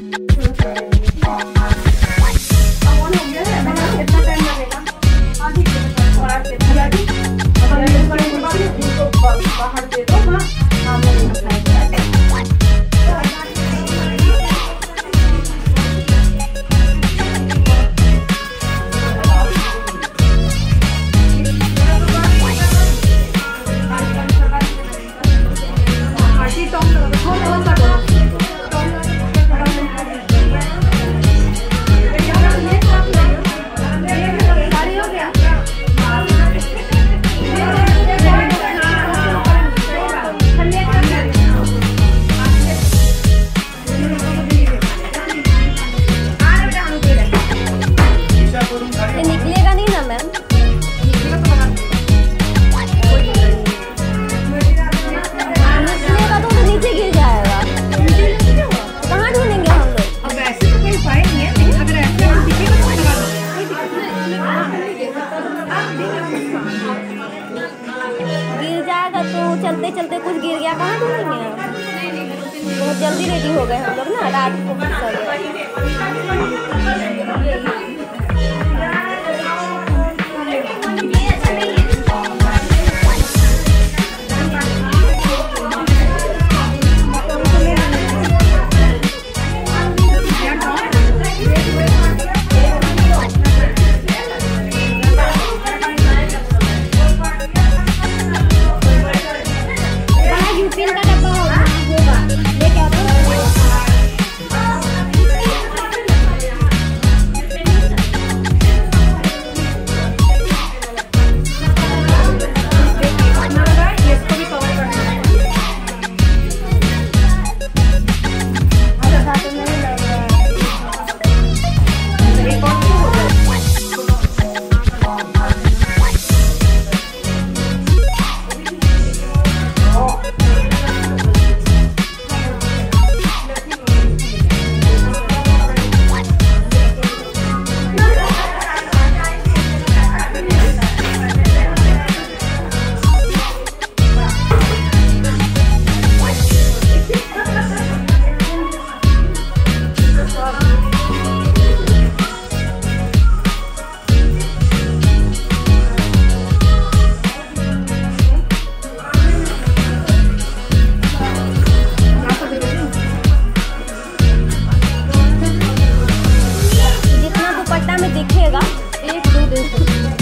बाहर दे ये निकलेगा नहीं ना मैम? निकलेगा तो नीचे गिर जाएगा। कहाँ ढूंढेंगे हम लोग? अब ऐसे तो कोई उपाय नहीं है लेकिन अगर ऐसे हम दिखेगा तो लगा दो कोई दिक्कत गिर जाएगा तो चलते चलते कुछ गिर गया कहाँ ढूंढेंगे हम? बहुत जल्दी रेडी हो गए हम लोग ना रात को में दिखेगा। एक दो दे दो।